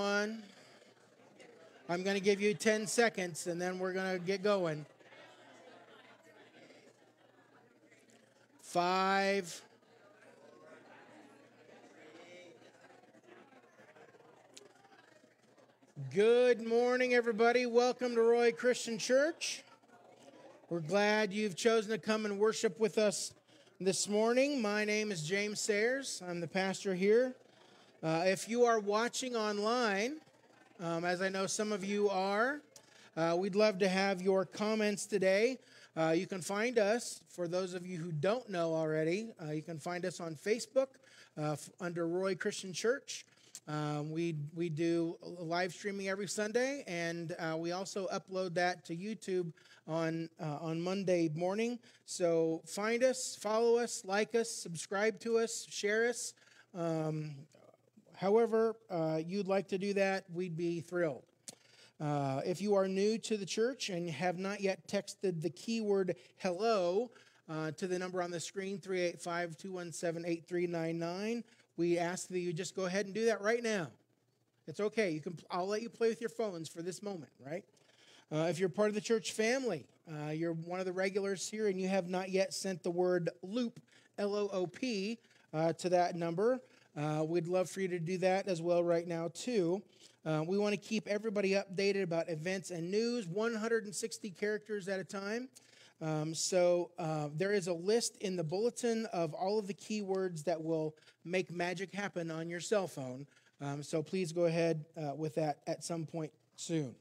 One. I'm going to give you 10 seconds and then we're going to get going. Five. Good morning, everybody. Welcome to Roy Christian Church. We're glad you've chosen to come and worship with us this morning. My name is James Sayers. I'm the pastor here. Uh, if you are watching online, um, as I know some of you are, uh, we'd love to have your comments today. Uh, you can find us, for those of you who don't know already, uh, you can find us on Facebook uh, under Roy Christian Church. Um, we we do live streaming every Sunday, and uh, we also upload that to YouTube on uh, on Monday morning. So find us, follow us, like us, subscribe to us, share us. Um, however uh, you'd like to do that, we'd be thrilled. Uh, if you are new to the church and have not yet texted the keyword hello uh, to the number on the screen, 385 217 8399, we ask that you just go ahead and do that right now. It's okay. You can, I'll let you play with your phones for this moment, right? Uh, if you're part of the church family, uh, you're one of the regulars here, and you have not yet sent the word loop, L O O P, uh, to that number, uh, we'd love for you to do that as well right now, too. Uh, we want to keep everybody updated about events and news, 160 characters at a time. Um, so uh, there is a list in the bulletin of all of the keywords that will make magic happen on your cell phone. Um, so please go ahead uh, with that at some point soon.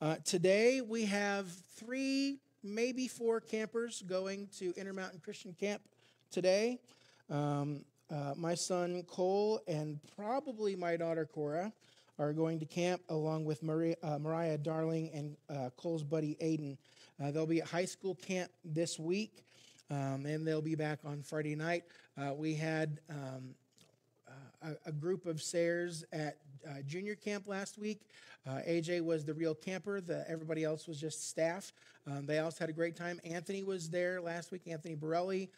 Uh, today we have three, maybe four campers going to Intermountain Christian Camp today. Um, uh, my son Cole and probably my daughter Cora are going to camp along with Maria, uh, Mariah Darling and uh, Cole's buddy Aiden. Uh, they'll be at high school camp this week, um, and they'll be back on Friday night. Uh, we had um, a, a, group of Sayers at junior camp last week. AJ was the real camper. The, everybody else was just staff. Um, they also had a great time. Anthony was there last week. Anthony Borelli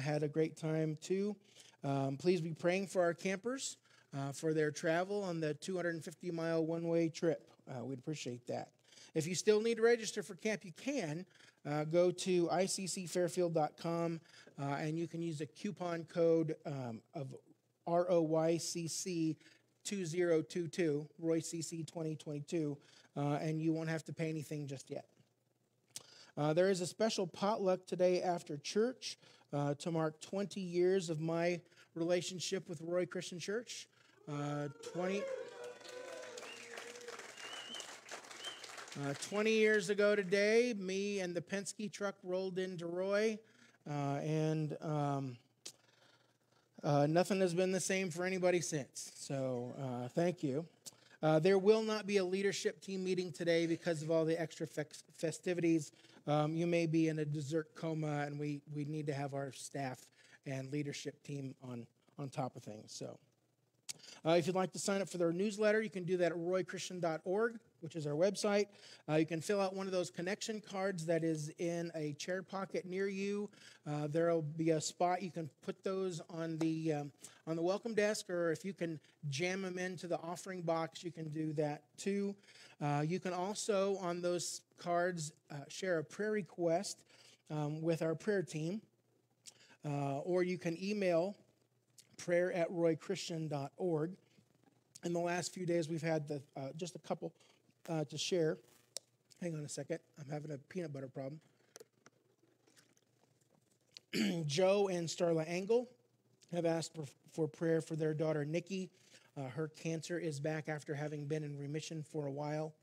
had a great time too. Um, please be praying for our campers uh, for their travel on the 250 mile one way trip. Uh, we'd appreciate that. If you still need to register for camp, you can. Uh, go to iccfairfield.com uh, and you can use a coupon code um, of ROYCC 2022, ROYCC 2022, uh, and you won't have to pay anything just yet. Uh, there is a special potluck today after church uh, to mark 20 years of my relationship with Roy Christian Church. Uh, 20. Uh, 20 years ago today, me and the Penske truck rolled into Roy, uh, and um, uh, nothing has been the same for anybody since. So uh, thank you. Uh, there will not be a leadership team meeting today because of all the extra fe- festivities. Um, you may be in a dessert coma, and we, we need to have our staff and leadership team on, on top of things. So, uh, if you'd like to sign up for their newsletter, you can do that at roychristian.org which is our website. Uh, you can fill out one of those connection cards that is in a chair pocket near you. Uh, there will be a spot you can put those on the um, on the welcome desk, or if you can jam them into the offering box, you can do that too. Uh, you can also on those cards uh, share a prayer request um, with our prayer team, uh, or you can email prayer at roychristian.org. In the last few days, we've had the, uh, just a couple uh, to share. Hang on a second. I'm having a peanut butter problem. Joe and Starla Engel have asked for, for prayer for their daughter Nikki. Uh, her cancer is back after having been in remission for a while.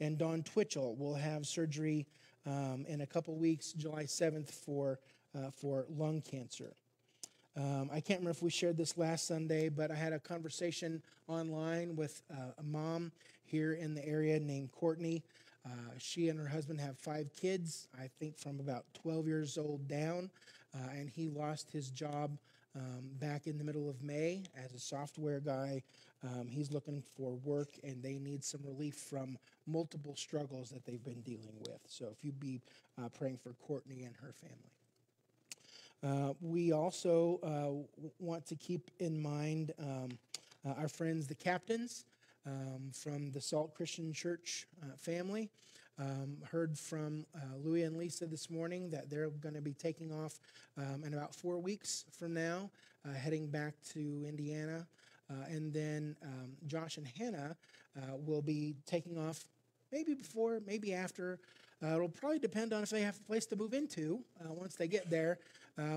And Don Twitchell will have surgery um, in a couple weeks, July 7th, for, uh, for lung cancer. Um, I can't remember if we shared this last Sunday, but I had a conversation online with uh, a mom here in the area named Courtney. Uh, she and her husband have five kids, I think from about 12 years old down, uh, and he lost his job um, back in the middle of May as a software guy. Um, he's looking for work, and they need some relief from multiple struggles that they've been dealing with. So if you'd be uh, praying for Courtney and her family. Uh, we also uh, want to keep in mind um, uh, our friends, the captains um, from the Salt Christian Church uh, family. Um, heard from uh, Louis and Lisa this morning that they're going to be taking off um, in about four weeks from now, uh, heading back to Indiana. Uh, and then um, Josh and Hannah uh, will be taking off maybe before, maybe after. Uh, it'll probably depend on if they have a place to move into once they get there.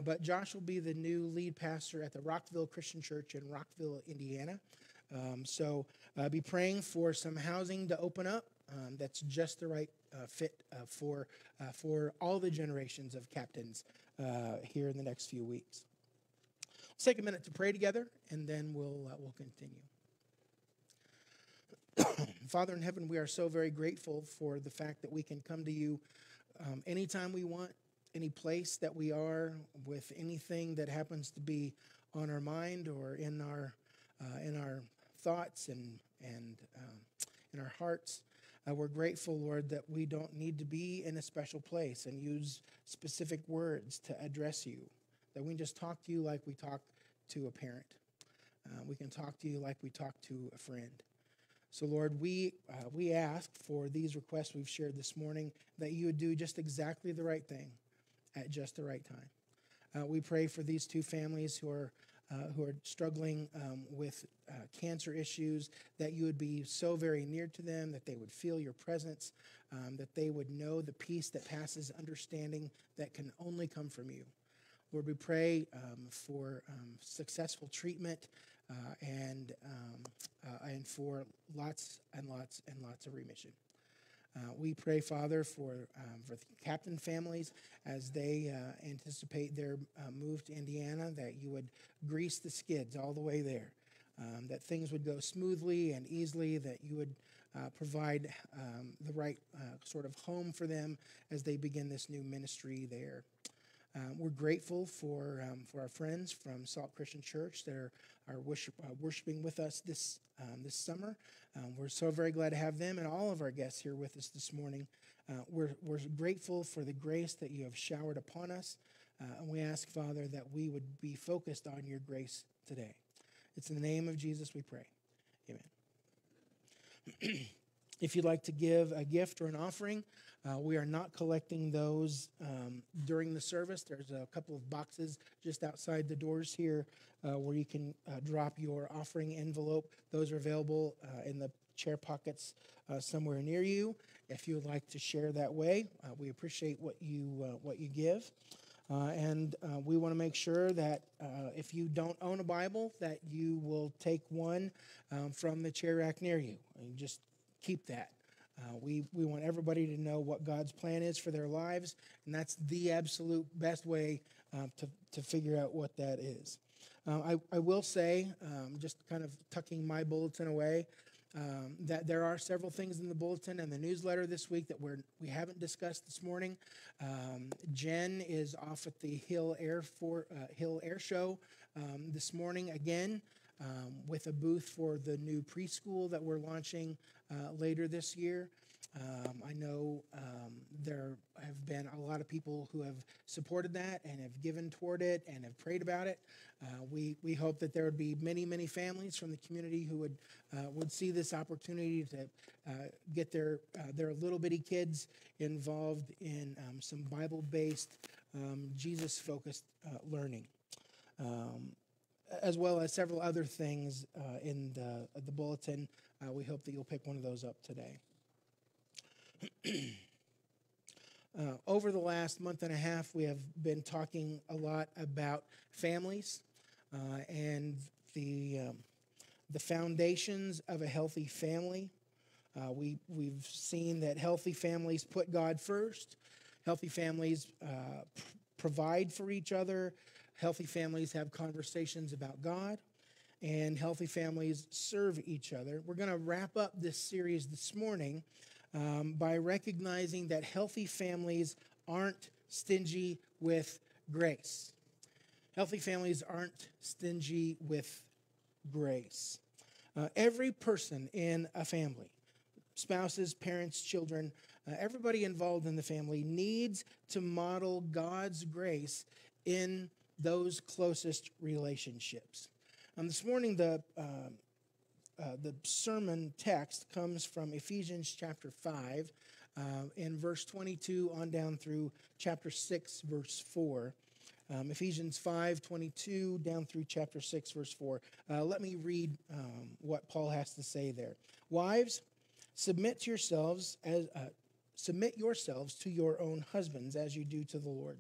but Josh will be the new lead pastor at the Rockville Christian Church in Rockville, Indiana. Um, so be praying for some housing to open up um, that's just the right uh, fit uh, for, uh, for all the generations of captains uh, here in the next few weeks. Let's take a minute to pray together, and then we'll, uh, we'll continue. Father in heaven, we are so very grateful for the fact that we can come to you um, anytime we want, any place that we are, with anything that happens to be on our mind or in our, uh, in our thoughts and, and um, in our hearts. Uh, we're grateful, Lord, that we don't need to be in a special place and use specific words to address you, that we just talk to you like we talk to a parent. Uh, we can talk to you like we talk to a friend. So, Lord, we, uh, we ask for these requests we've shared this morning that you would do just exactly the right thing at just the right time. Uh, we pray for these two families who are uh, who are struggling um, with uh, cancer issues, that you would be so very near to them, that they would feel your presence, um, that they would know the peace that passes understanding that can only come from you. Lord, we pray um, for um, successful treatment uh, and, um, uh, and for lots and lots and lots of remission. Uh, we pray, Father, for, um, for the captain families as they uh, anticipate their uh, move to Indiana, that you would grease the skids all the way there, um, that things would go smoothly and easily, that you would uh, provide um, the right uh, sort of home for them as they begin this new ministry there. Um, we're grateful for, um, for our friends from Salt Christian Church that are, are worship, uh, worshiping with us this, um, this summer. Um, we're so very glad to have them and all of our guests here with us this morning. Uh, we're, we're grateful for the grace that you have showered upon us. Uh, and we ask, Father, that we would be focused on your grace today. It's in the name of Jesus we pray. Amen. if you'd like to give a gift or an offering, uh, we are not collecting those um, during the service. There's a couple of boxes just outside the doors here uh, where you can uh, drop your offering envelope. Those are available uh, in the chair pockets uh, somewhere near you. If you would like to share that way, uh, we appreciate what you what you give. and we want to make sure that if you don't own a Bible, that you will take one um, from the chair rack near you. Just keep that. Uh, we, we want everybody to know what God's plan is for their lives, and that's the absolute best way uh, to, to figure out what that is. Uh, I, I will say, um, just kind of tucking my bulletin away, um, that there are several things in the bulletin and the newsletter this week that we're, we haven't discussed this morning. Um, Jen is off at the Hill Air, for, uh, Hill Air Show um, this morning again um, with a booth for the new preschool that we're launching uh, later this year. Um, I know um, there have been a lot of people who have supported that and have given toward it and have prayed about it. Uh, we, we hope that there would be many, many families from the community who would, uh, would see this opportunity to uh, get their, uh, their little bitty kids involved in um, some Bible based, um, Jesus focused uh, learning. Um, as well as several other things uh, in the, the bulletin. Uh, we hope that you'll pick one of those up today. uh, over the last month and a half, we have been talking a lot about families uh, and the, um, the foundations of a healthy family. Uh, we, we've seen that healthy families put God first, healthy families uh, pr- provide for each other, Healthy families have conversations about God, and healthy families serve each other. We're going to wrap up this series this morning um, by recognizing that healthy families aren't stingy with grace. Healthy families aren't stingy with grace. Uh, every person in a family, spouses, parents, children, uh, everybody involved in the family needs to model God's grace in those closest relationships. Um, this morning, the, uh, uh, the sermon text comes from Ephesians chapter 5, uh, in verse 22 on down through chapter 6, verse 4. Um, Ephesians 5 22 down through chapter 6, verse 4. Uh, let me read um, what Paul has to say there. Wives, submit to yourselves as uh, submit yourselves to your own husbands as you do to the Lord.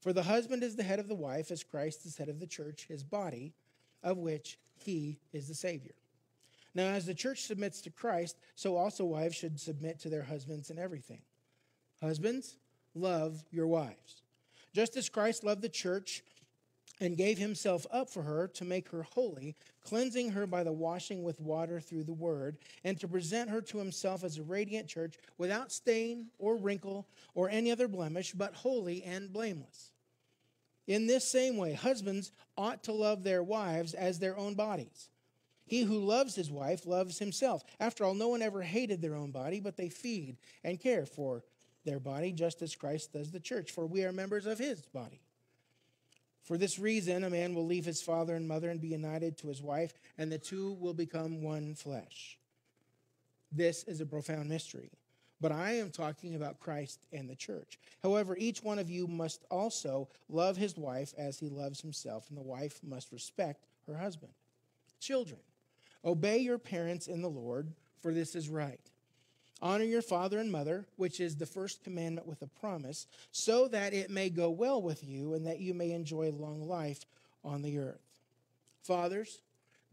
For the husband is the head of the wife, as Christ is head of the church, his body, of which he is the Savior. Now, as the church submits to Christ, so also wives should submit to their husbands in everything. Husbands, love your wives just as Christ loved the church and gave himself up for her to make her holy, cleansing her by the washing with water through the word, and to present her to himself as a radiant church without stain or wrinkle or any other blemish, but holy and blameless. In this same way, husbands ought to love their wives as their own bodies. He who loves his wife loves himself. After all, no one ever hated their own body, but they feed and care for their body, just as Christ does the church, for we are members of his body. For this reason, a man will leave his father and mother and be united to his wife, and the two will become one flesh. This is a profound mystery. But I am talking about Christ and the church. However, each one of you must also love his wife as he loves himself, and the wife must respect her husband. Children, obey your parents in the Lord, for this is right. Honor your father and mother, which is the first commandment with a promise, so that it may go well with you and that you may enjoy long life on the earth. Fathers,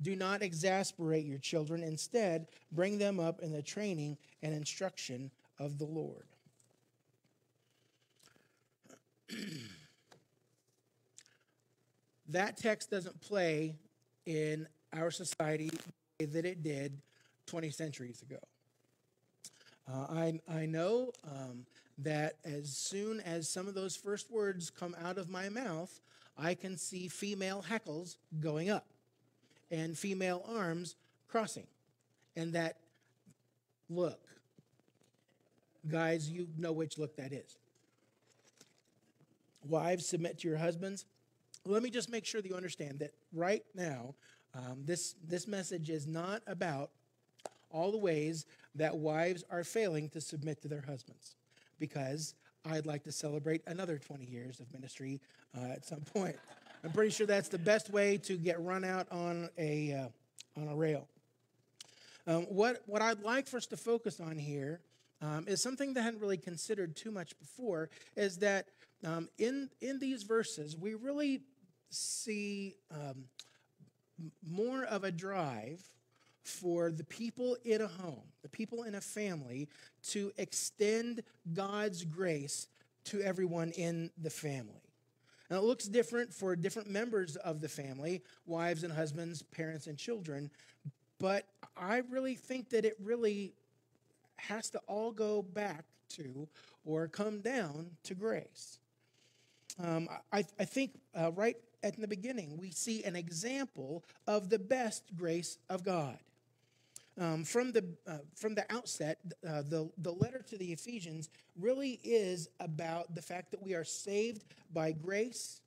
do not exasperate your children. Instead, bring them up in the training and instruction of the Lord. that text doesn't play in our society that it did 20 centuries ago. Uh, I, I know um, that as soon as some of those first words come out of my mouth, I can see female hackles going up and female arms crossing. And that look, guys, you know which look that is. Wives, submit to your husbands. Let me just make sure that you understand that right now, um, this, this message is not about all the ways that wives are failing to submit to their husbands because I'd like to celebrate another 20 years of ministry uh, at some point. I'm pretty sure that's the best way to get run out on a, uh, on a rail. Um, what, what I'd like for us to focus on here um, is something that I hadn't really considered too much before, is that um, in, in these verses, we really see um, more of a drive for the people in a home, the people in a family, to extend God's grace to everyone in the family. Now, it looks different for different members of the family wives and husbands, parents and children, but I really think that it really has to all go back to or come down to grace. Um, I, I, think uh, right at the beginning, we see an example of the best grace of God. Um, from, the, uh, from the outset, uh, the, the letter to the Ephesians really is about the fact that we are saved by grace,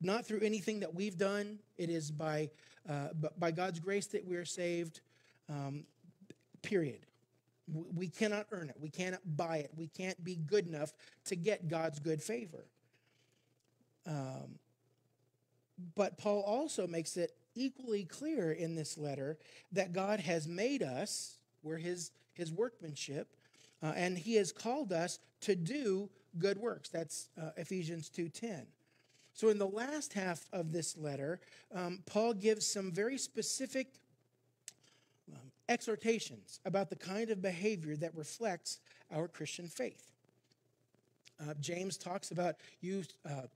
not through anything that we've done. It is by, uh, by God's grace that we are saved, um, period. We cannot earn it. We cannot buy it. We can't be good enough to get God's good favor. Um, but Paul also makes it equally clear in this letter that God has made us, we're his, his workmanship, uh, and he has called us to do good works. That's uh, Ephesians 2.10. So in the last half of this letter, um, Paul gives some very specific um, exhortations about the kind of behavior that reflects our Christian faith. Uh, James talks about you uh,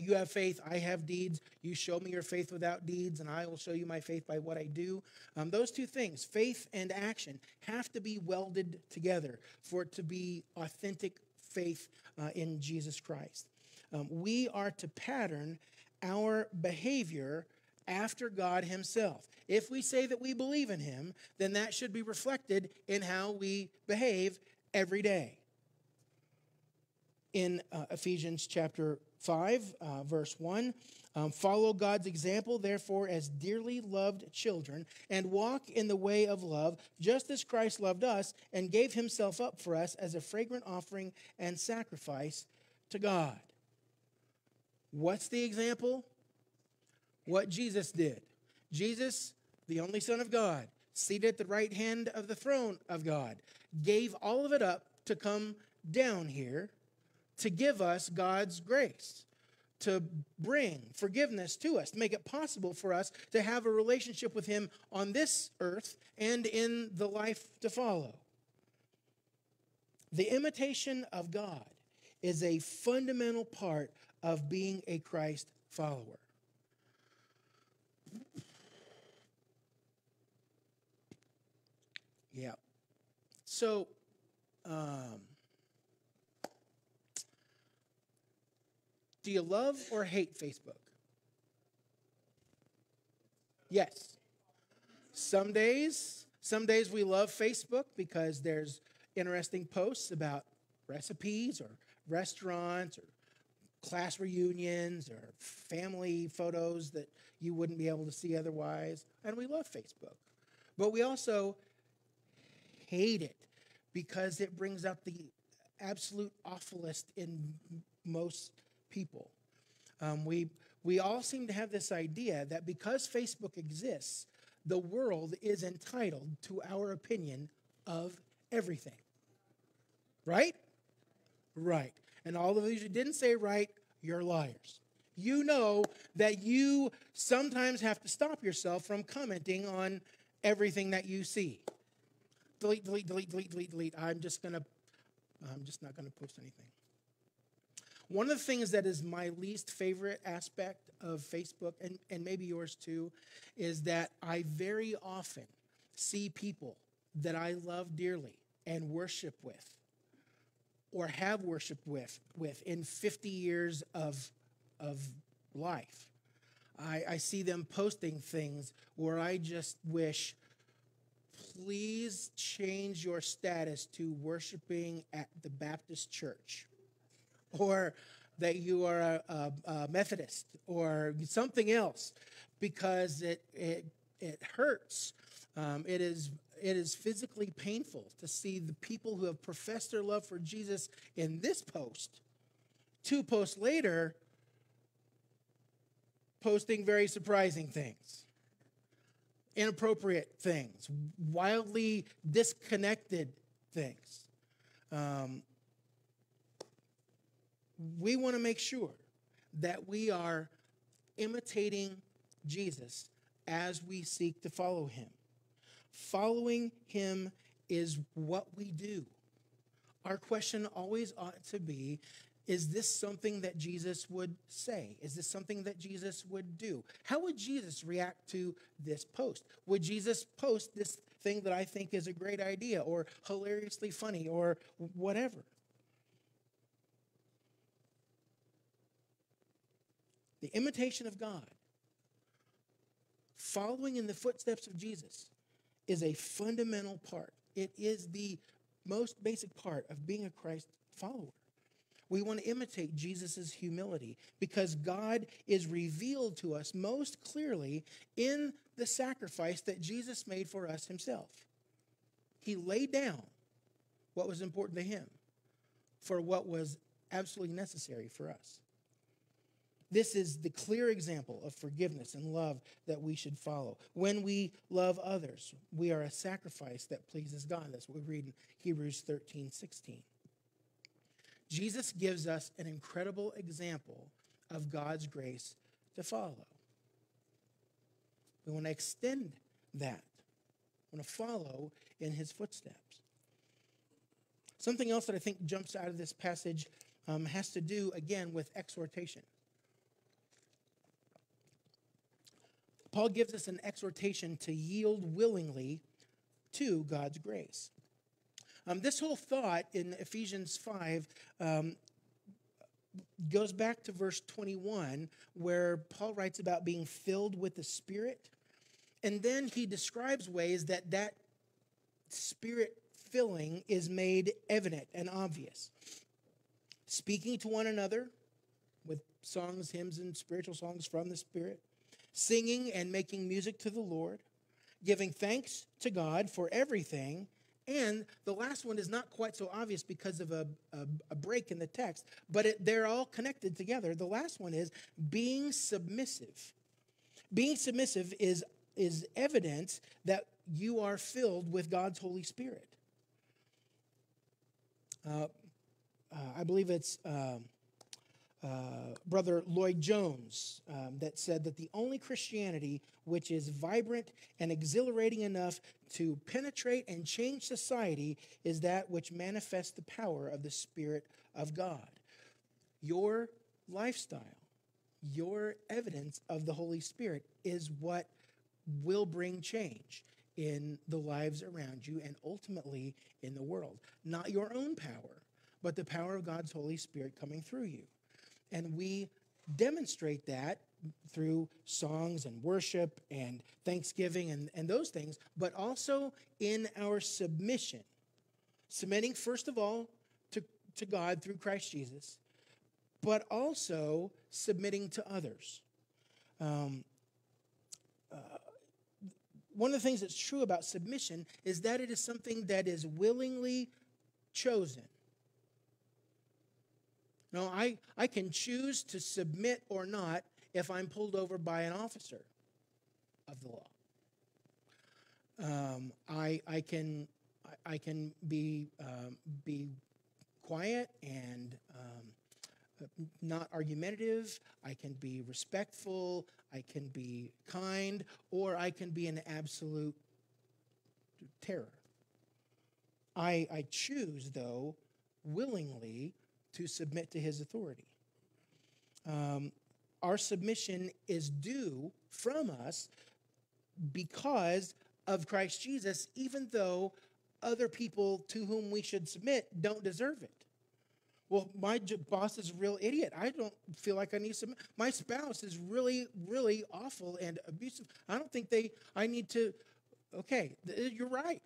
you have faith, I have deeds. You show me your faith without deeds, and I will show you my faith by what I do. Um, those two things, faith and action, have to be welded together for it to be authentic faith uh, in Jesus Christ. Um, we are to pattern our behavior after God Himself. If we say that we believe in Him, then that should be reflected in how we behave every day. In uh, Ephesians chapter 5, uh, verse 1. Um, follow God's example, therefore, as dearly loved children, and walk in the way of love, just as Christ loved us and gave himself up for us as a fragrant offering and sacrifice to God. What's the example? What Jesus did. Jesus, the only Son of God, seated at the right hand of the throne of God, gave all of it up to come down here to give us God's grace, to bring forgiveness to us, to make it possible for us to have a relationship with Him on this earth and in the life to follow. The imitation of God is a fundamental part of being a Christ follower. Yeah. So, um, do you love or hate Facebook? Yes. Some days, some days we love Facebook because there's interesting posts about recipes or restaurants or class reunions or family photos that you wouldn't be able to see otherwise. And we love Facebook. But we also hate it because it brings out the absolute awfulest in most people. Um, we, we all seem to have this idea that because Facebook exists, the world is entitled to our opinion of everything. Right? Right. And all of these who didn't say right, you're liars. You know that you sometimes have to stop yourself from commenting on everything that you see delete, delete, delete, delete, delete, delete. I'm just gonna, I'm just not gonna post anything. One of the things that is my least favorite aspect of Facebook, and, and maybe yours too, is that I very often see people that I love dearly and worship with, or have worshiped with, with in 50 years of, of life. I, I see them posting things where I just wish please change your status to worshiping at the Baptist church or that you are a, a, a Methodist or something else because it, it, it hurts. Um, it, is, it is physically painful to see the people who have professed their love for Jesus in this post, two posts later, posting very surprising things inappropriate things, wildly disconnected things. Um, we want to make sure that we are imitating Jesus as we seek to follow him. Following him is what we do. Our question always ought to be is this something that Jesus would say? Is this something that Jesus would do? How would Jesus react to this post? Would Jesus post this thing that I think is a great idea or hilariously funny or whatever? The imitation of God, following in the footsteps of Jesus, is a fundamental part. It is the most basic part of being a Christ follower. We want to imitate Jesus' humility because God is revealed to us most clearly in the sacrifice that Jesus made for us himself. He laid down what was important to him for what was absolutely necessary for us. This is the clear example of forgiveness and love that we should follow. When we love others, we are a sacrifice that pleases God. That's what we read in Hebrews 13, 16. Jesus gives us an incredible example of God's grace to follow. We want to extend that. We want to follow in his footsteps. Something else that I think jumps out of this passage um, has to do, again, with exhortation. Paul gives us an exhortation to yield willingly to God's grace. Um, this whole thought in Ephesians 5 um, goes back to verse 21, where Paul writes about being filled with the Spirit. And then he describes ways that that Spirit filling is made evident and obvious. Speaking to one another with songs, hymns, and spiritual songs from the Spirit, singing and making music to the Lord, giving thanks to God for everything. And the last one is not quite so obvious because of a, a, a break in the text, but it, they're all connected together. The last one is being submissive. Being submissive is, is evidence that you are filled with God's Holy Spirit. Uh, uh, I believe it's um, uh, Brother Lloyd Jones um, that said that the only Christianity which is vibrant and exhilarating enough to penetrate and change society is that which manifests the power of the Spirit of God. Your lifestyle, your evidence of the Holy Spirit is what will bring change in the lives around you and ultimately in the world. Not your own power, but the power of God's Holy Spirit coming through you. And we demonstrate that through songs and worship and thanksgiving and, and those things, but also in our submission. Submitting, first of all, to, to God through Christ Jesus, but also submitting to others. Um, uh, one of the things that's true about submission is that it is something that is willingly chosen. No, I, I can choose to submit or not if I'm pulled over by an officer of the law. Um, I, I, can, I, can be, um, be quiet and um, not argumentative. I can be respectful. I can be kind, or I can be an absolute terror. I, I choose, though, willingly to submit to his authority. Um, our submission is due from us because of Christ Jesus, even though other people to whom we should submit don't deserve it. Well, my boss is a real idiot. I don't feel like I need submit. My spouse is really, really awful and abusive. I don't think they, I need to, okay, you're right.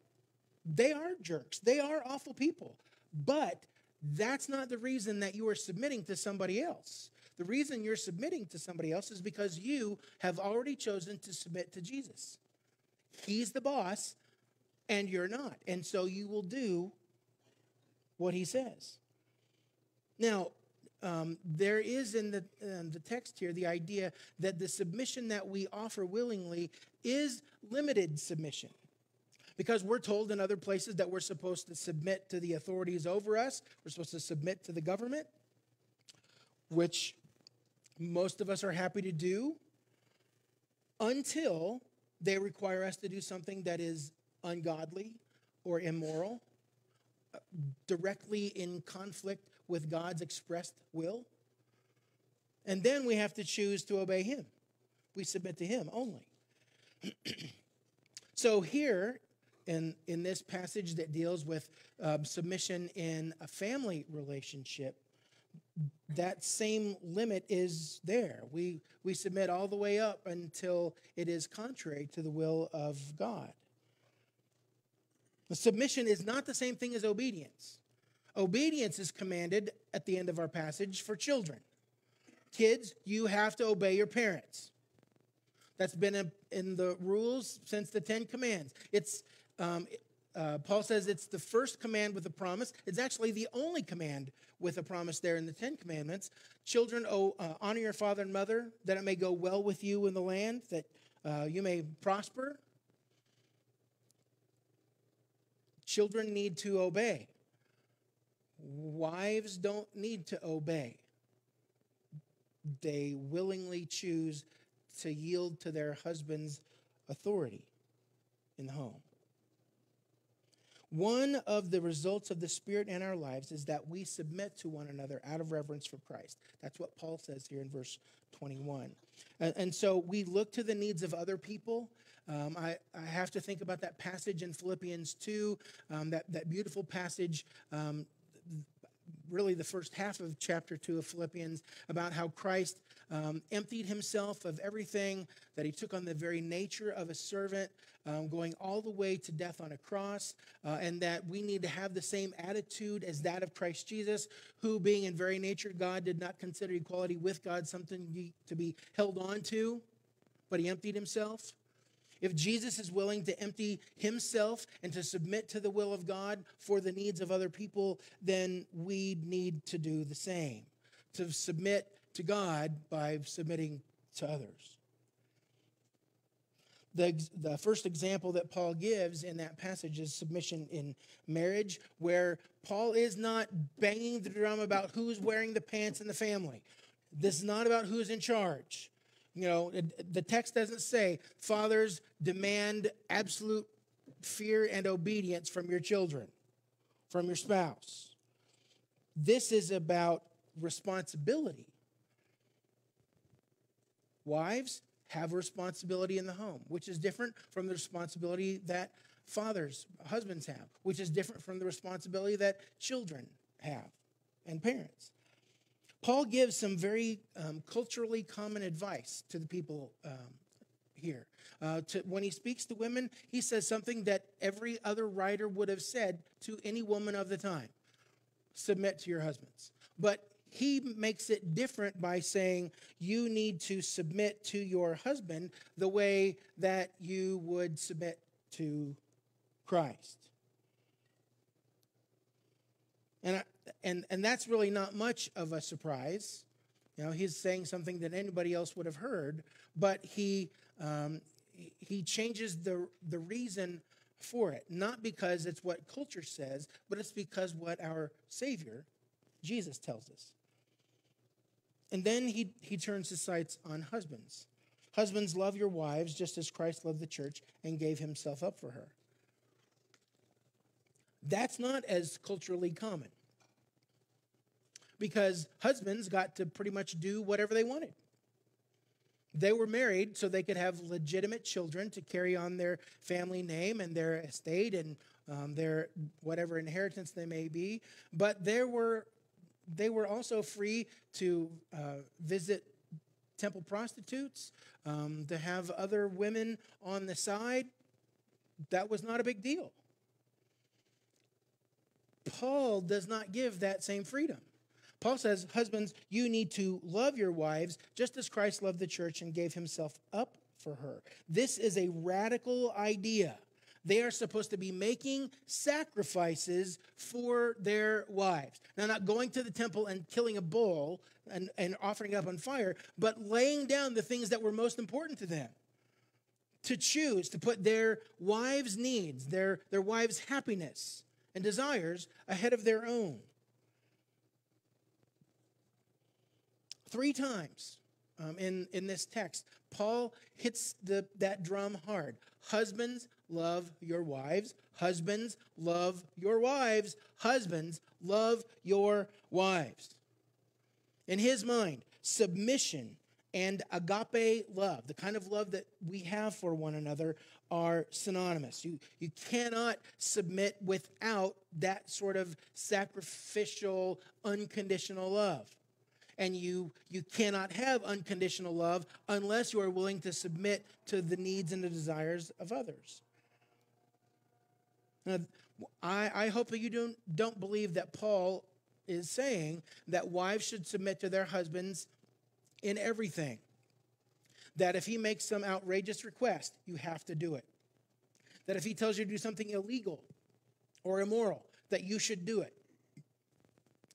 They are jerks. They are awful people. But that's not the reason that you are submitting to somebody else. The reason you're submitting to somebody else is because you have already chosen to submit to Jesus. He's the boss, and you're not. And so you will do what he says. Now, um, there is in the, um, the text here the idea that the submission that we offer willingly is limited submission. Because we're told in other places that we're supposed to submit to the authorities over us, we're supposed to submit to the government, which most of us are happy to do until they require us to do something that is ungodly or immoral, directly in conflict with God's expressed will. And then we have to choose to obey Him. We submit to Him only. so here in, in this passage that deals with um, submission in a family relationship, that same limit is there. We, we submit all the way up until it is contrary to the will of God. The submission is not the same thing as obedience. Obedience is commanded at the end of our passage for children. Kids, you have to obey your parents. That's been in the rules since the Ten Commands. It's um, uh, Paul says it's the first command with a promise. It's actually the only command with a promise there in the Ten Commandments. Children, oh, uh, honor your father and mother, that it may go well with you in the land, that uh, you may prosper. Children need to obey. Wives don't need to obey. They willingly choose to yield to their husband's authority in the home. One of the results of the Spirit in our lives is that we submit to one another out of reverence for Christ. That's what Paul says here in verse 21. And, so we look to the needs of other people. Um, I, I, have to think about that passage in Philippians 2, um, that, that beautiful passage um, really the first half of chapter 2 of Philippians about how Christ um, emptied himself of everything, that he took on the very nature of a servant, um, going all the way to death on a cross, uh, and that we need to have the same attitude as that of Christ Jesus, who, being in very nature God, did not consider equality with God something to be held on to, but he emptied himself. If Jesus is willing to empty himself and to submit to the will of God for the needs of other people, then we need to do the same to submit to God by submitting to others. The, the first example that Paul gives in that passage is submission in marriage, where Paul is not banging the drum about who's wearing the pants in the family. This is not about who's in charge. You know, the text doesn't say fathers demand absolute fear and obedience from your children, from your spouse. This is about responsibility. Wives have responsibility in the home, which is different from the responsibility that fathers, husbands have, which is different from the responsibility that children have and parents. Paul gives some very um, culturally common advice to the people um, here. Uh, to, when he speaks to women, he says something that every other writer would have said to any woman of the time submit to your husbands. But he makes it different by saying you need to submit to your husband the way that you would submit to Christ. And, I, and, and that's really not much of a surprise. You know, he's saying something that anybody else would have heard, but he, um, he changes the, the reason for it. Not because it's what culture says, but it's because what our Savior, Jesus, tells us. And then he, he turns his sights on husbands. Husbands, love your wives just as Christ loved the church and gave himself up for her. That's not as culturally common because husbands got to pretty much do whatever they wanted. They were married so they could have legitimate children to carry on their family name and their estate and um, their whatever inheritance they may be. But there were they were also free to uh, visit temple prostitutes, um, to have other women on the side. That was not a big deal. Paul does not give that same freedom. Paul says, Husbands, you need to love your wives just as Christ loved the church and gave himself up for her. This is a radical idea. They are supposed to be making sacrifices for their wives. Now, not going to the temple and killing a bull and, and offering it up on fire, but laying down the things that were most important to them. To choose to put their wives' needs, their, their wives' happiness and desires ahead of their own. Three times um, in, in this text, Paul hits the, that drum hard. Husbands, love your wives. Husbands, love your wives. Husbands, love your wives. In his mind, submission and agape love, the kind of love that we have for one another, are synonymous. You, you cannot submit without that sort of sacrificial, unconditional love. And you, you cannot have unconditional love unless you are willing to submit to the needs and the desires of others. Now, I, I hope that you don't, don't believe that Paul is saying that wives should submit to their husbands in everything. That if he makes some outrageous request, you have to do it. That if he tells you to do something illegal or immoral, that you should do it.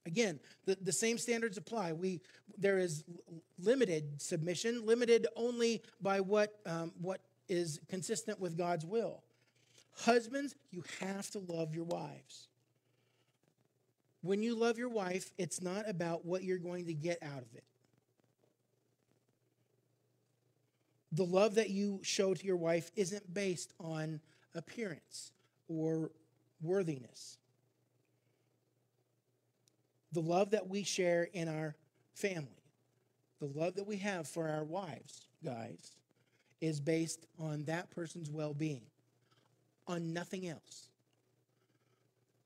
Again, the, the same standards apply. We, there is limited submission, limited only by what, um, what is consistent with God's will. Husbands, you have to love your wives. When you love your wife, it's not about what you're going to get out of it. The love that you show to your wife isn't based on appearance or worthiness the love that we share in our family, the love that we have for our wives, guys, is based on that person's well being, on nothing else.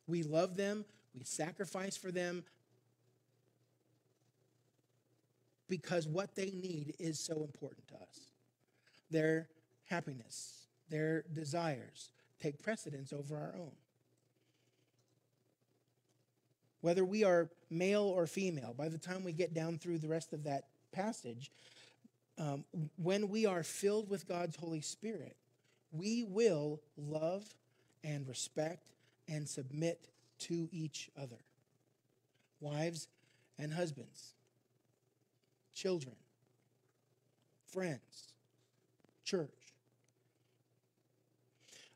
We love them, we sacrifice for them because what they need is so important to us. Their happiness, their desires take precedence over our own. Whether we are male or female, by the time we get down through the rest of that passage, um, when we are filled with God's Holy Spirit, we will love and respect and submit to each other. Wives and husbands, children, friends, church.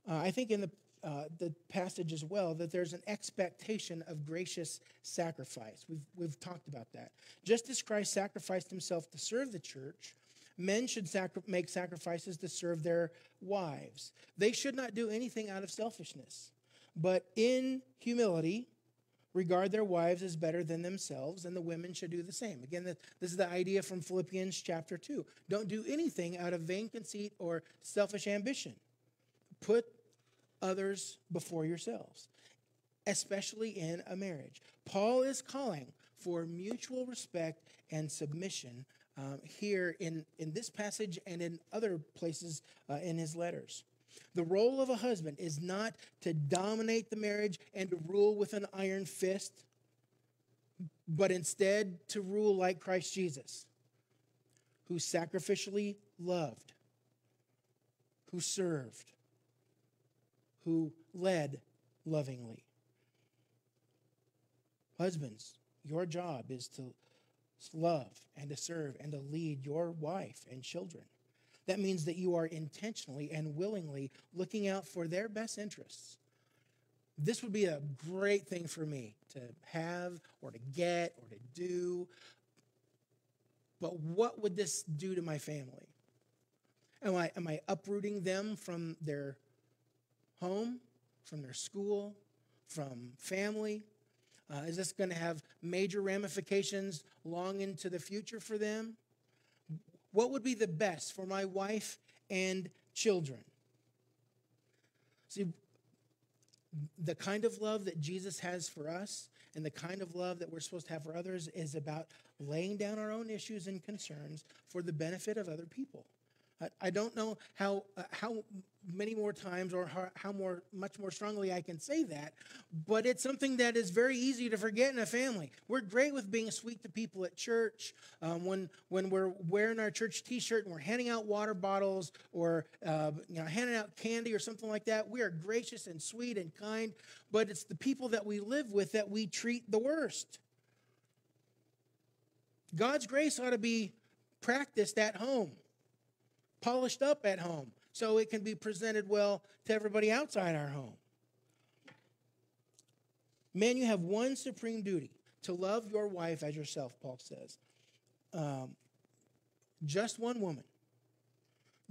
Uh, I think in the uh, the passage as well that there's an expectation of gracious sacrifice. We've, we've talked about that. Just as Christ sacrificed himself to serve the church, men should sacri- make sacrifices to serve their wives. They should not do anything out of selfishness, but in humility, regard their wives as better than themselves, and the women should do the same. Again, this is the idea from Philippians chapter 2. Don't do anything out of vain conceit or selfish ambition. Put others before yourselves, especially in a marriage. Paul is calling for mutual respect and submission um, here in, in this passage and in other places uh, in his letters. The role of a husband is not to dominate the marriage and to rule with an iron fist, but instead to rule like Christ Jesus, who sacrificially loved, who served, who led lovingly. Husbands, your job is to love and to serve and to lead your wife and children. That means that you are intentionally and willingly looking out for their best interests. This would be a great thing for me to have or to get or to do. But what would this do to my family? Am I, am I uprooting them from their home, from their school, from family? Uh, is this going to have major ramifications long into the future for them? What would be the best for my wife and children? See, the kind of love that Jesus has for us and the kind of love that we're supposed to have for others is about laying down our own issues and concerns for the benefit of other people. I don't know how, uh, how many more times or how, how, more, much more strongly I can say that, but it's something that is very easy to forget in a family. We're great with being sweet to people at church. Um, when, when we're wearing our church t shirt and we're handing out water bottles or uh, you know, handing out candy or something like that, we are gracious and sweet and kind, but it's the people that we live with that we treat the worst. God's grace ought to be practiced at home polished up at home so it can be presented well to everybody outside our home. Man, you have one supreme duty to love your wife as yourself, Paul says. Um, just one woman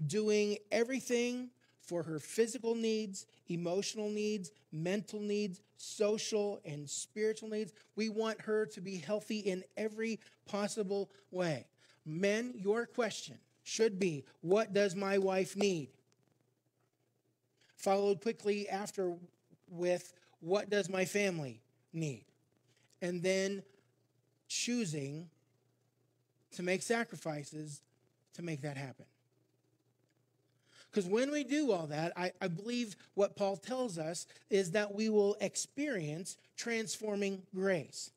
doing everything for her physical needs, emotional needs, mental needs, social and spiritual needs. We want her to be healthy in every possible way. Men, your question should be what does my wife need? Followed quickly after with what does my family need? And then choosing to make sacrifices to make that happen. Because when we do all that, I, I, believe what Paul tells us is that we will experience transforming grace.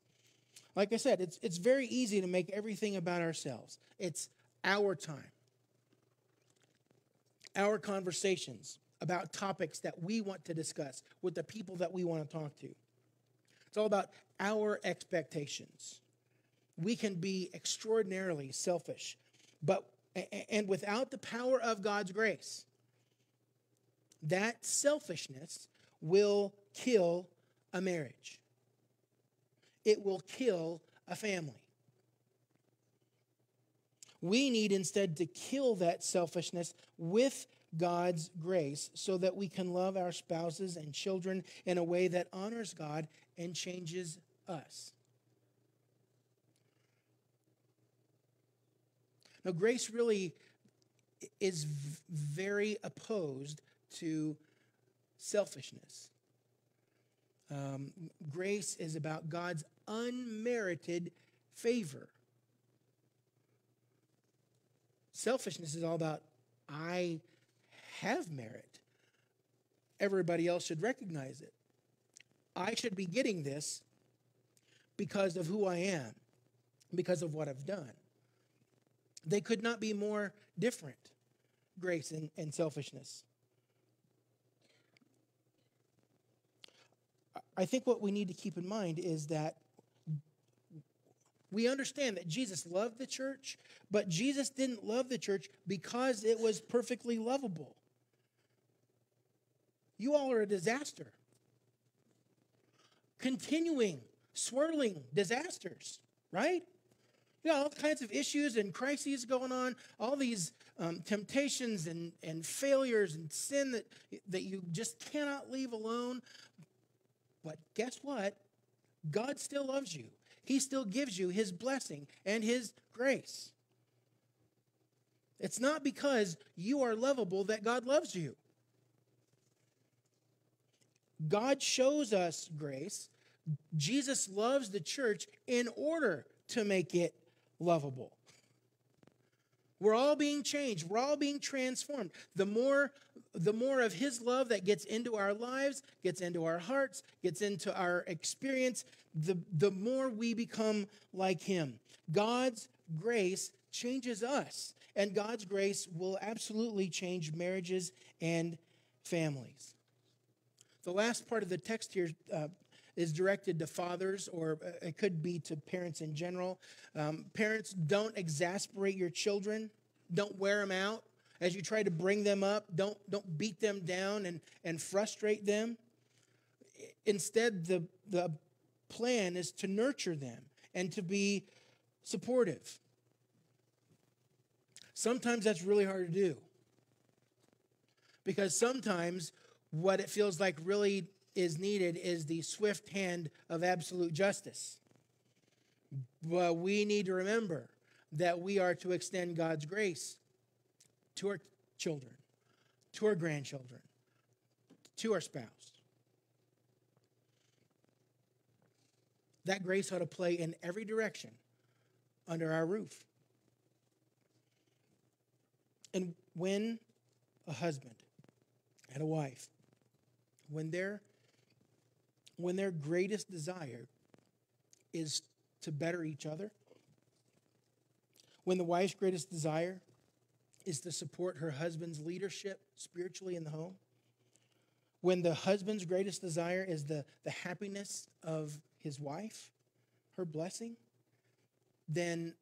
Like I said, it's, it's very easy to make everything about ourselves, it's our time our conversations about topics that we want to discuss with the people that we want to talk to. It's all about our expectations. We can be extraordinarily selfish, but and without the power of God's grace, that selfishness will kill a marriage. It will kill a family. We need instead to kill that selfishness with God's grace so that we can love our spouses and children in a way that honors God and changes us. Now, grace really is very opposed to selfishness. Um, grace is about God's unmerited favor Selfishness is all about, I have merit. Everybody else should recognize it. I should be getting this because of who I am, because of what I've done. They could not be more different grace and, and selfishness. I think what we need to keep in mind is that we understand that Jesus loved the church, but Jesus didn't love the church because it was perfectly lovable. You all are a disaster. Continuing, swirling disasters, right? You got all kinds of issues and crises going on, all these um, temptations and, and failures and sin that, that you just cannot leave alone. But guess what? God still loves you. He still gives you his blessing and his grace. It's not because you are lovable that God loves you. God shows us grace. Jesus loves the church in order to make it lovable. We're all being changed. We're all being transformed. The more, the more of His love that gets into our lives, gets into our hearts, gets into our experience, the, the more we become like Him. God's grace changes us, and God's grace will absolutely change marriages and families. The last part of the text here uh, is directed to fathers, or uh, it could be to parents in general. Um, parents, don't exasperate your children. Don't wear them out as you try to bring them up. Don't, don't beat them down and, and frustrate them. Instead, the, the plan is to nurture them and to be supportive. Sometimes that's really hard to do because sometimes what it feels like really is needed is the swift hand of absolute justice. But we need to remember that we are to extend God's grace to our children, to our grandchildren, to our spouse. That grace ought to play in every direction under our roof. And when a husband and a wife, when their when their greatest desire is to better each other, when the wife's greatest desire is to support her husband's leadership spiritually in the home, when the husband's greatest desire is the, the happiness of his wife, her blessing, then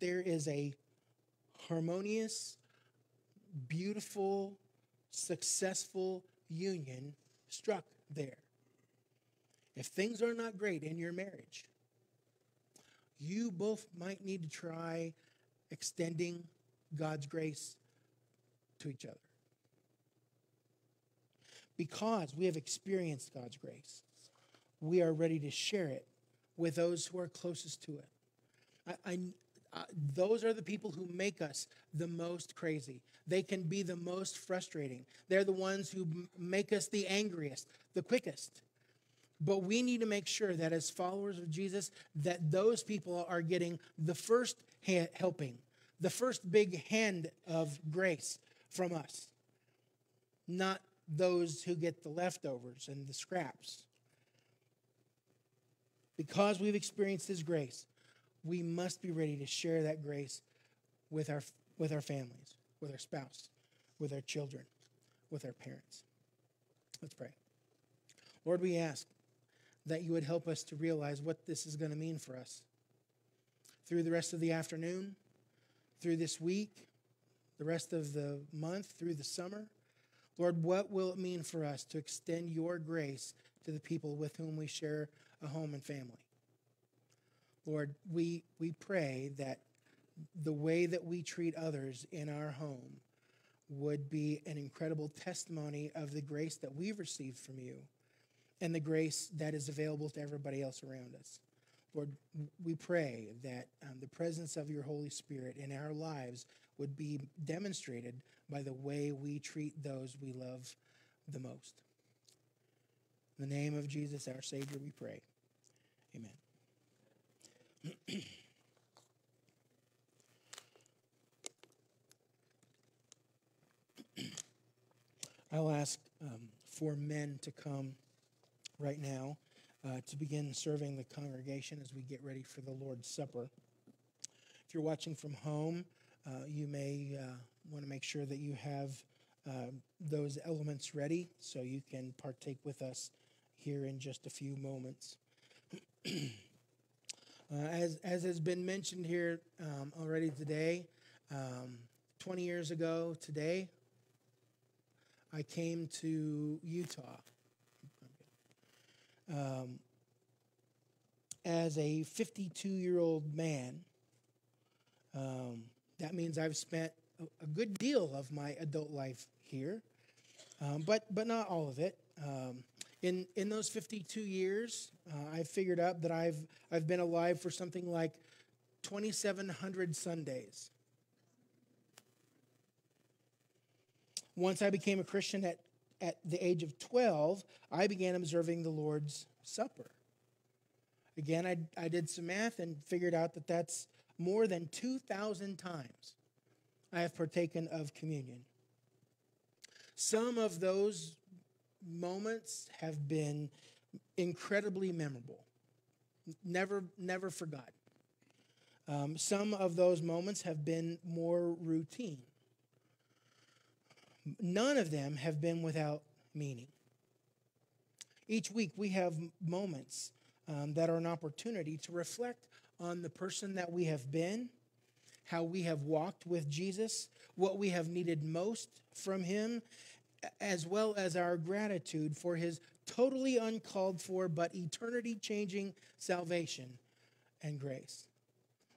there is a harmonious, beautiful, successful union struck there. If things are not great in your marriage, you both might need to try extending God's grace to each other. Because we have experienced God's grace, we are ready to share it with those who are closest to it. I, I, those are the people who make us the most crazy. They can be the most frustrating. They're the ones who m- make us the angriest, the quickest. But we need to make sure that as followers of Jesus, that those people are getting the first helping, the first big hand of grace from us, not those who get the leftovers and the scraps. Because we've experienced His grace, we must be ready to share that grace with our, with our families, with our spouse, with our children, with our parents. Let's pray. Lord, we ask that you would help us to realize what this is going to mean for us through the rest of the afternoon, through this week, the rest of the month, through the summer. Lord, what will it mean for us to extend your grace to the people with whom we share a home and family? Lord, we, we pray that the way that we treat others in our home would be an incredible testimony of the grace that we've received from you and the grace that is available to everybody else around us. Lord, we pray that um, the presence of your Holy Spirit in our lives would be demonstrated by the way we treat those we love the most. In the name of Jesus, our Savior, we pray. Amen. I'll ask um, for men to come right now uh, to begin serving the congregation as we get ready for the Lord's Supper. If you're watching from home, uh, you may uh, want to make sure that you have uh, those elements ready so you can partake with us here in just a few moments. Uh, as, as has been mentioned here um, already today, um, 20 years ago today, I came to Utah um, as a 52 year old man. Um, that means I've spent a, a, good deal of my adult life here, um, but, but not all of it. Um, in, in those 52 years, uh, I figured out that I've, I've been alive for something like 2,700 Sundays. Once I became a Christian at, at the age of 12, I began observing the Lord's Supper. Again, I, I did some math and figured out that that's more than 2,000 times I have partaken of communion. Some of those moments have been incredibly memorable, never, never forgotten. Um, some of those moments have been more routine. None of them have been without meaning. Each week we have moments um, that are an opportunity to reflect on the person that we have been, how we have walked with Jesus, what we have needed most from him, as well as our gratitude for his totally uncalled for but eternity changing salvation and grace.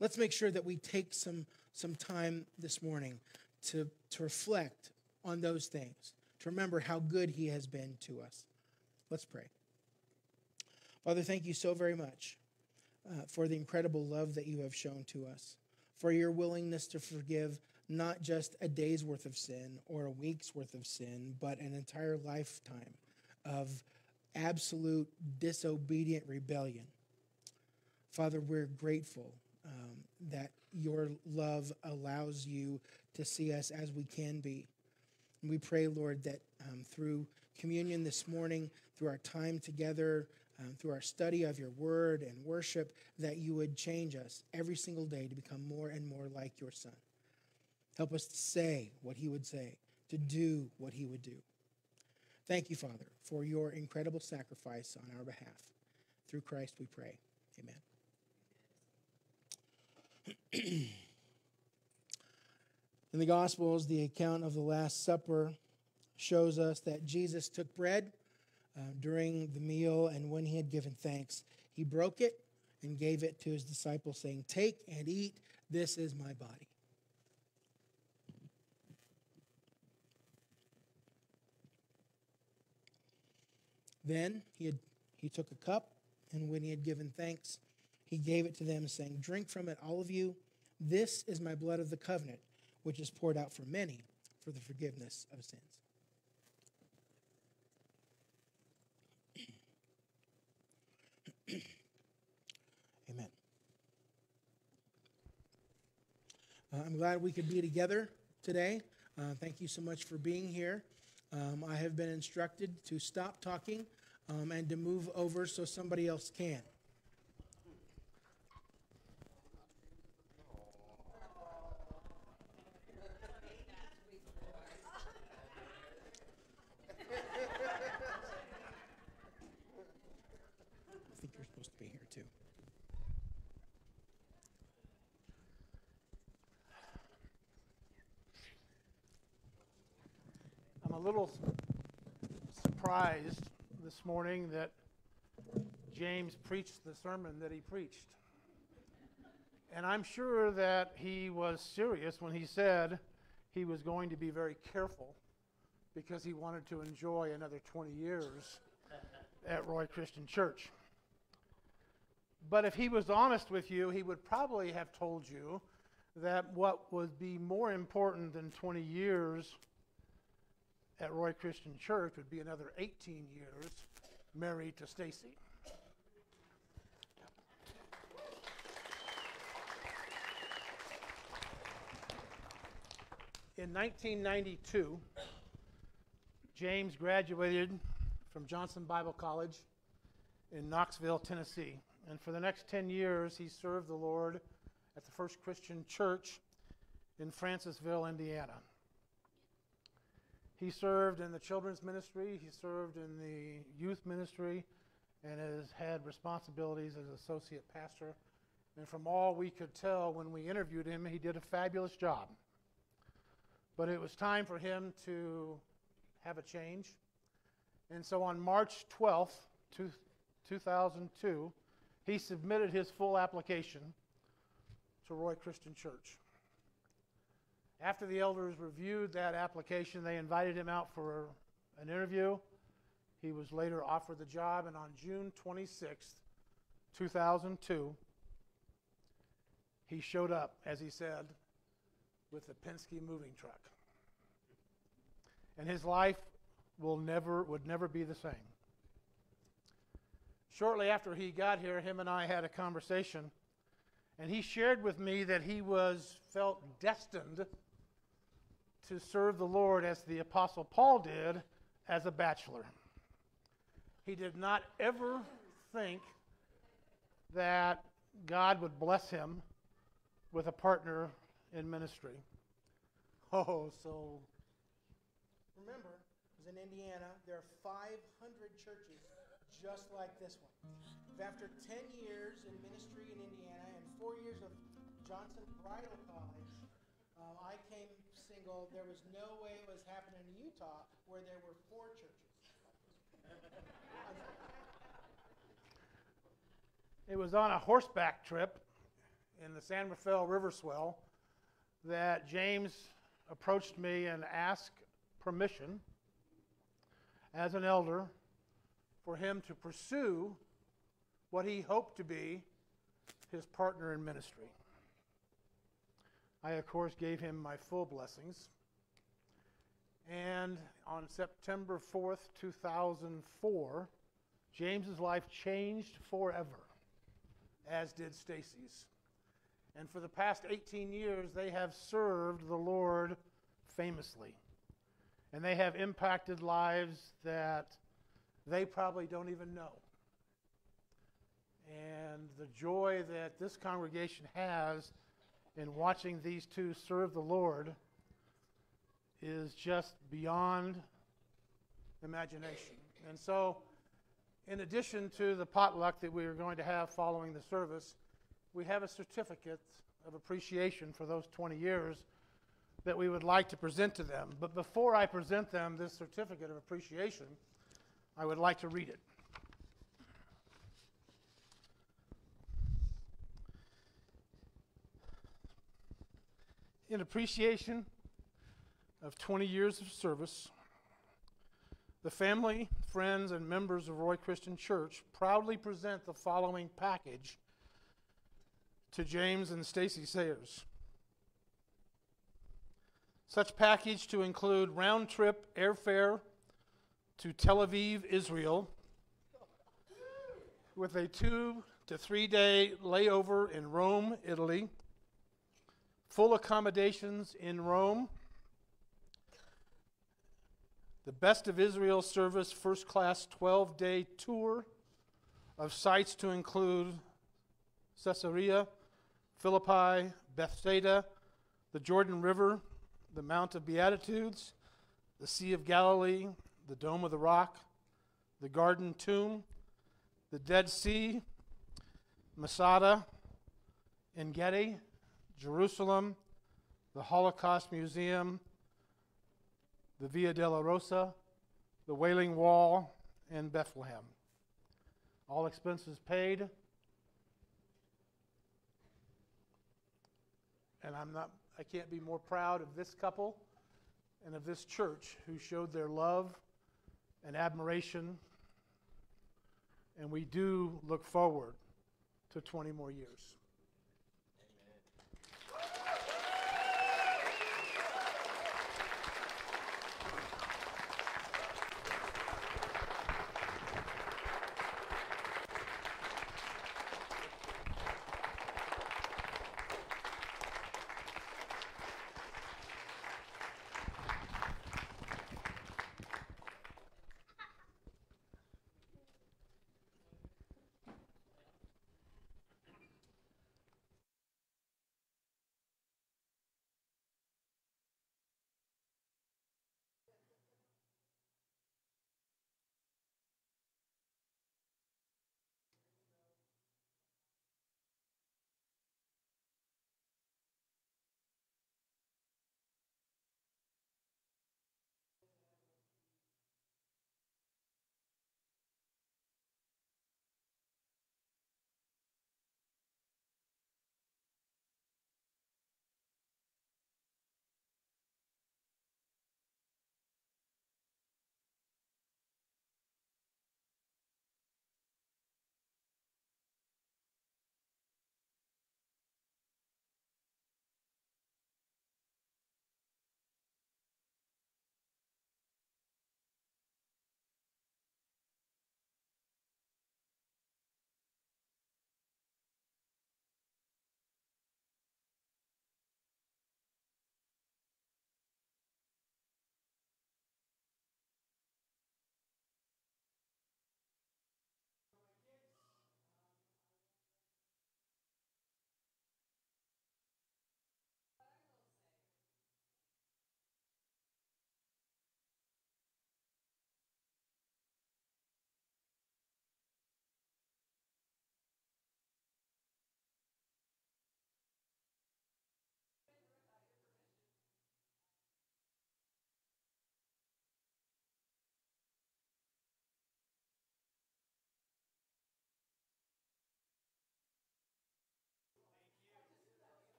Let's make sure that we take some, some time this morning to, to reflect on those things, to remember how good he has been to us. Let's pray. Father, thank you so very much uh, for the incredible love that you have shown to us, for your willingness to forgive not just a day's worth of sin or a week's worth of sin, but an entire lifetime of absolute disobedient rebellion. Father, we're grateful um, that your love allows you to see us as we can be. And we pray, Lord, that um, through communion this morning, through our time together, um, through our study of your word and worship, that you would change us every single day to become more and more like your Son. Help us to say what he would say, to do what he would do. Thank you, Father, for your incredible sacrifice on our behalf. Through Christ we pray. Amen. In the Gospels, the account of the Last Supper shows us that Jesus took bread uh, during the meal, and when he had given thanks, he broke it and gave it to his disciples, saying, Take and eat, this is my body. Then he, had, he took a cup, and when he had given thanks, he gave it to them, saying, Drink from it, all of you. This is my blood of the covenant, which is poured out for many for the forgiveness of sins. Amen. Uh, I'm glad we could be together today. Uh, thank you so much for being here. Um, I have been instructed to stop talking um, and to move over so somebody else can. I think you're supposed to be here too. I'm a little surprised this morning that James preached the sermon that he preached. And I'm sure that he was serious when he said he was going to be very careful because he wanted to enjoy another 20 years at Roy Christian Church. But if he was honest with you, he would probably have told you that what would be more important than 20 years at Roy Christian Church would be another 18 years married to Stacy. In 1992, James graduated from Johnson Bible College in Knoxville, Tennessee. And for the next 10 years, he served the Lord at the First Christian Church in Francesville, Indiana. He served in the children's ministry, he served in the youth ministry, and has had responsibilities as associate pastor. And from all we could tell when we interviewed him, he did a fabulous job. But it was time for him to have a change. And so on March 12th, 2002, he submitted his full application to Roy Christian Church. After the elders reviewed that application, they invited him out for an interview. He was later offered the job, and on June 26, 2002, he showed up, as he said, with the Penske moving truck. And his life will never, would never be the same. Shortly after he got here, him and I had a conversation, and he shared with me that he was felt destined to serve the Lord as the Apostle Paul did as a bachelor. He did not ever think that God would bless him with a partner in ministry. Oh, so. Remember, was in Indiana, there are 500 churches just like this one. After 10 years in ministry in Indiana and four years of Johnson Bible College, uh, I came single. There was no way it was happening in Utah where there were four churches. it was on a horseback trip in the San Rafael River swell that James approached me and asked permission as an elder for him to pursue what he hoped to be his partner in ministry. I, of course, gave him my full blessings. And on September 4th, 2004, James's life changed forever, as did Stacy's. And for the past 18 years, they have served the Lord famously. And they have impacted lives that they probably don't even know. And the joy that this congregation has in watching these two serve the Lord is just beyond imagination. And so, in addition to the potluck that we are going to have following the service, we have a certificate of appreciation for those 20 years that we would like to present to them. But before I present them this certificate of appreciation, I would like to read it. In appreciation of 20 years of service, the family, friends, and members of Roy Christian Church proudly present the following package to James and Stacy Sayers. Such package to include round trip airfare to Tel Aviv, Israel, with a two to three day layover in Rome, Italy, full accommodations in Rome, the Best of Israel service first class 12 day tour of sites to include Caesarea, Philippi, Bethsaida, the Jordan River, the Mount of Beatitudes, the Sea of Galilee, the Dome of the Rock, the Garden Tomb, the Dead Sea, Masada, Engedi, Jerusalem, the Holocaust Museum, the Via Dolorosa, the Wailing Wall, and Bethlehem. All expenses paid. And I'm not I can't be more proud of this couple and of this church who showed their love and admiration. And we do look forward to 20 more years.